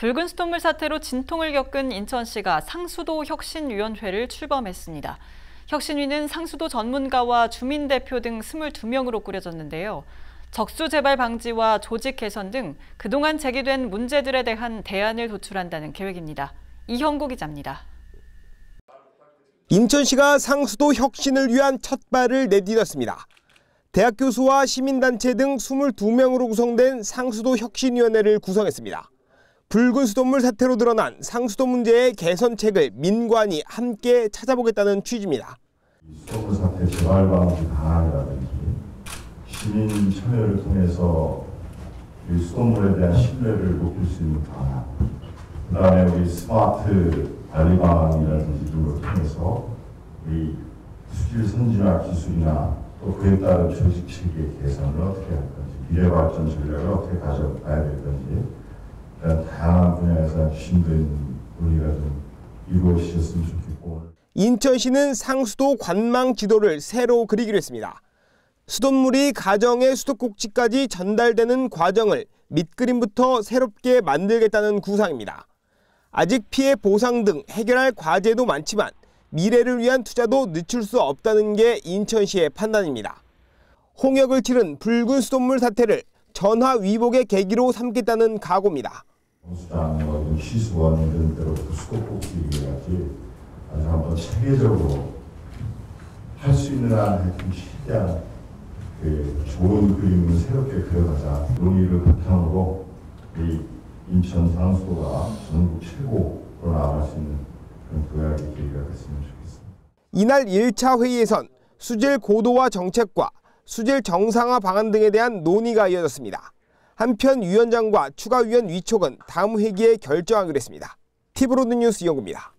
붉은 수돗물 사태로 진통을 겪은 인천시가 상수도 혁신위원회를 출범했습니다. 혁신위는 상수도 전문가와 주민대표 등 22명으로 꾸려졌는데요. 적수 재발 방지와 조직 개선 등 그동안 제기된 문제들에 대한 대안을 도출한다는 계획입니다. 이형구 기자입니다. 인천시가 상수도 혁신을 위한 첫 발을 내디뎠습니다. 대학 교수와 시민단체 등 22명으로 구성된 상수도 혁신위원회를 구성했습니다. 붉은 수돗물 사태로 드러난 상수도 문제의 개선책을 민관이 함께 찾아보겠다는 취지입니다. 수돗물 사태 재발 방지 방안이라든지 시민 참여를 통해서 이 수돗물에 대한 신뢰를 높일 수 있는 방안, 그 다음에 우리 스마트 관리 방안이라든지 걸 통해서 우리 수질 선진화 기술이나 또 그에 따른 조직 체계 개선을 어떻게 할 건지, 미래 발전 전략을 어떻게 가져가야 될 건지 다양한 분야에서 심도있는 논의가 좀 이루어지셨으면 좋겠고 인천시는 상수도 관망 지도를 새로 그리기로 했습니다. 수돗물이 가정의 수도꼭지까지 전달되는 과정을 밑그림부터 새롭게 만들겠다는 구상입니다. 아직 피해 보상 등 해결할 과제도 많지만 미래를 위한 투자도 늦출 수 없다는 게 인천시의 판단입니다. 홍역을 치른 붉은 수돗물 사태를 전화 위복의 계기로 삼겠다는 각오입니다. 그 됐으면 좋겠습니다. 이날 1차 회의에선 수질 고도화 정책과 수질 정상화 방안 등에 대한 논의가 이어졌습니다. 한편 위원장과 추가 위원 위촉은 다음 회기에 결정하기로 했습니다. 티브로드 뉴스 이영구입니다.